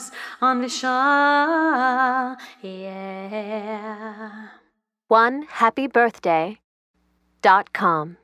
stars on the shore. Yeah. One happy birthday dot com.